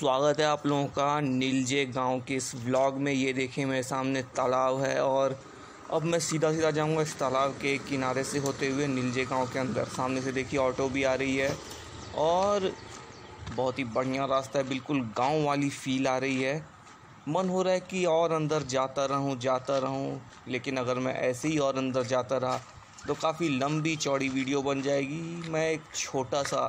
स्वागत है आप लोगों का नीलजे गाँव के इस ब्लॉग में। ये देखिए, मेरे सामने तालाब है और अब मैं सीधा सीधा जाऊँगा इस तालाब के किनारे से होते हुए नीलजे गाँव के अंदर। सामने से देखिए ऑटो भी आ रही है और बहुत ही बढ़िया रास्ता है। बिल्कुल गाँव वाली फील आ रही है। मन हो रहा है कि और अंदर जाता रहूँ जाता रहूँ, लेकिन अगर मैं ऐसे ही और अंदर जाता रहा तो काफ़ी लंबी चौड़ी वीडियो बन जाएगी। मैं एक छोटा सा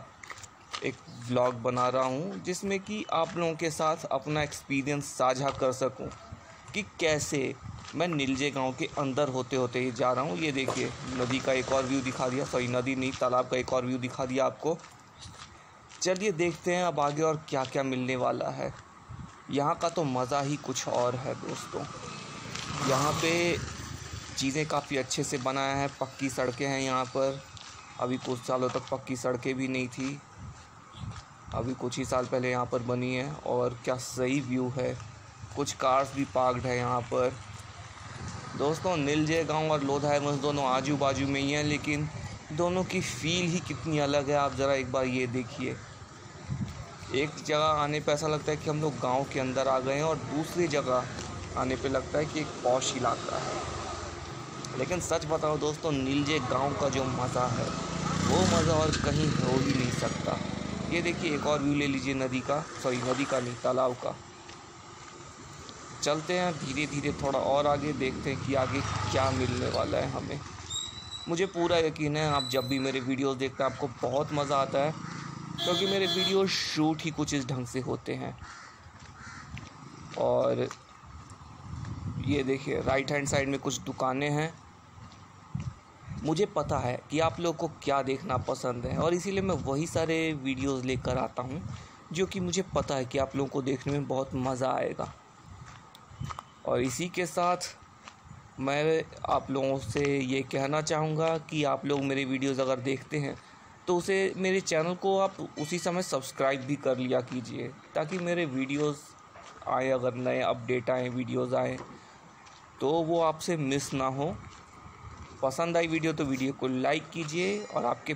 एक व्लॉग बना रहा हूँ, जिसमें कि आप लोगों के साथ अपना एक्सपीरियंस साझा कर सकूँ कि कैसे मैं नीलजे गाँव के अंदर होते होते ही जा रहा हूँ। ये देखिए, नदी का एक और व्यू दिखा दिया सॉरी नदी नहीं, तालाब का एक और व्यू दिखा दिया आपको। चलिए देखते हैं अब आगे और क्या क्या मिलने वाला है। यहाँ का तो मज़ा ही कुछ और है दोस्तों। यहाँ पे चीज़ें काफ़ी अच्छे से बनाया है, पक्की सड़कें हैं यहाँ पर। अभी कुछ सालों तक पक्की सड़कें भी नहीं थी। अभी कुछ ही साल पहले यहाँ पर बनी है और क्या सही व्यू है। कुछ कार्स भी पार्कड है यहाँ पर। दोस्तों नीलजे गाँव और लोधा है दोनों आजू बाजू में ही हैं, लेकिन दोनों की फील ही कितनी अलग है, आप ज़रा एक बार ये देखिए। एक जगह आने पर ऐसा लगता है कि हम लोग गाँव के अंदर आ गए हैं और दूसरी जगह आने पे लगता है कि एक पौश इलाका है। लेकिन सच बताओ दोस्तों नीलजे गाँव का जो मज़ा है, वो मज़ा और कहीं हो ही नहीं सकता। ये देखिए, एक और व्यू ले लीजिए नदी का। सॉरी नदी का नहीं, तालाब का। चलते हैं धीरे धीरे थोड़ा और आगे देखते हैं कि आगे क्या मिलने वाला है हमें। मुझे पूरा यकीन है, आप जब भी मेरे वीडियोस देखते हैं, आपको बहुत मज़ा आता है, क्योंकि मेरे वीडियो शूट ही कुछ इस ढंग से होते हैं। और ये देखिए राइट हैंड साइड में कुछ दुकानें हैं। मुझे पता है कि आप लोग को क्या देखना पसंद है और इसीलिए मैं वही सारे वीडियोस लेकर आता हूँ, जो कि मुझे पता है कि आप लोगों को देखने में बहुत मज़ा आएगा। और इसी के साथ मैं आप लोगों से ये कहना चाहूँगा कि आप लोग मेरे वीडियोस अगर देखते हैं तो उसे मेरे चैनल को आप उसी समय सब्सक्राइब भी कर लिया कीजिए, ताकि मेरे वीडियोस आए, अगर नए अपडेट आए, वीडियोस आए तो वो आपसे मिस ना हो। पसंद आई वीडियो तो वीडियो को लाइक कीजिए और आपके